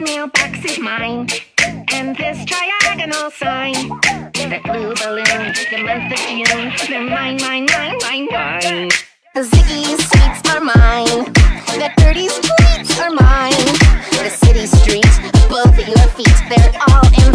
mailbox is mine. And this triagonal sign. The blue balloon, the month of June. They're mine, mine, mine, mine, mine. The Ziggy sweets are mine. The dirty streets are mine. The city streets, both of your feet, they're all in